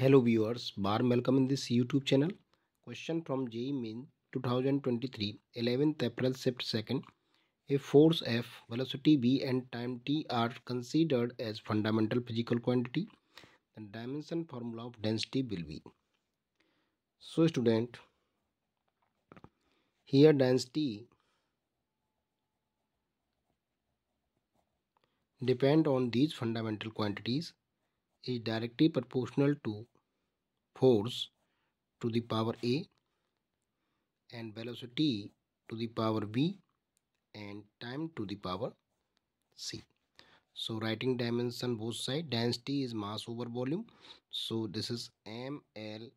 Hello viewers, warm welcome in this YouTube channel. Question from JEE Main 2023, 11th April shift 2nd. If force F, velocity v and time t are considered as fundamental physical quantity, then dimension formula of density will be. So student, here density depend on these fundamental quantities is directly proportional to force to the power a and velocity to the power B and time to the power c. So writing dimension both side density is mass over volume. So this is ml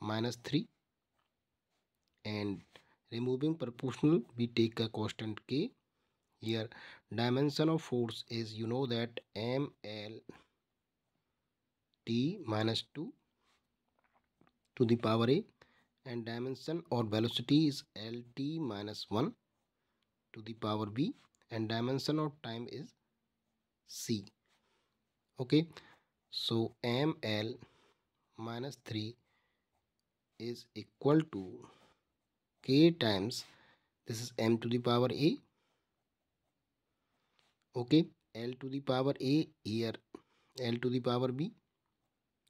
minus 3 and removing proportional we take a constant k. Here dimension of force is you know that ml minus 2 to the power a and dimension or velocity is lt minus 1 to the power b and dimension of time is c. Okay so ml minus 3 is equal to k times this is m to the power a. Okay l to the power a here l to the power b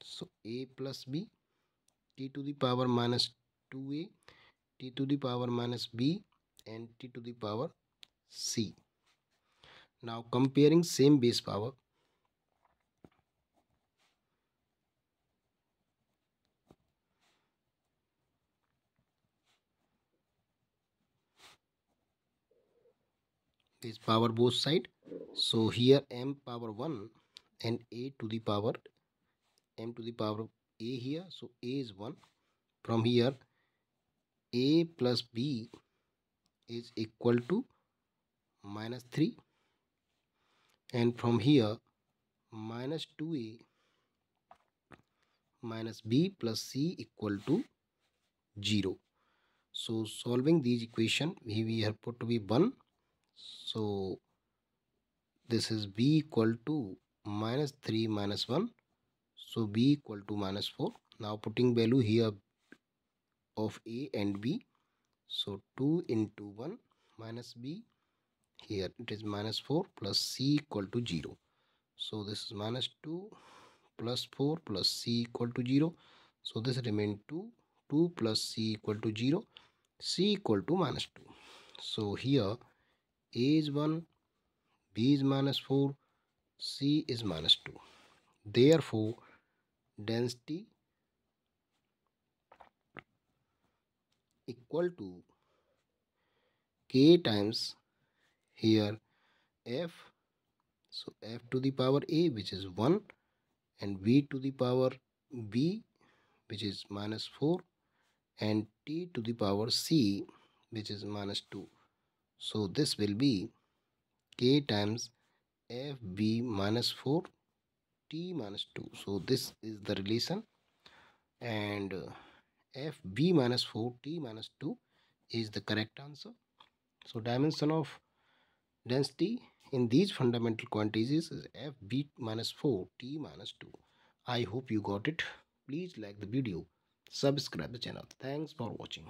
so a plus b t to the power minus 2a t to the power minus b and t to the power c. Now comparing same base power this power both side. So here m power 1 and a to the power m to the power of a here. So a is 1 from here a plus b is equal to minus 3 and from here minus 2a minus b plus c equal to 0 so solving these equation we, we have put to be 1 so this is b equal to minus 3 minus 1 so b equal to minus 4 now putting value here of a and b. So 2 into 1 minus b. Here it is minus 4 plus c equal to 0 so this is minus 2 plus 4 plus c equal to 0 so this remain 2 2 plus c equal to 0 c equal to minus 2 so here a is 1 b is minus 4 c is minus 2 therefore density equal to k times here f. So f to the power a which is 1 and v to the power b which is minus 4 and t to the power c which is minus 2 so this will be k times fb minus 4 t minus 2 so this is the relation. And uh, f b minus 4 t minus 2 is the correct answer. So dimension of density in these fundamental quantities is f b minus 4 t minus 2 i hope you got it. Please like the video. Subscribe the channel. Thanks for watching